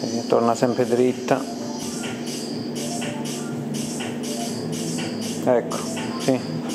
e torna sempre dritta. Ecco sì.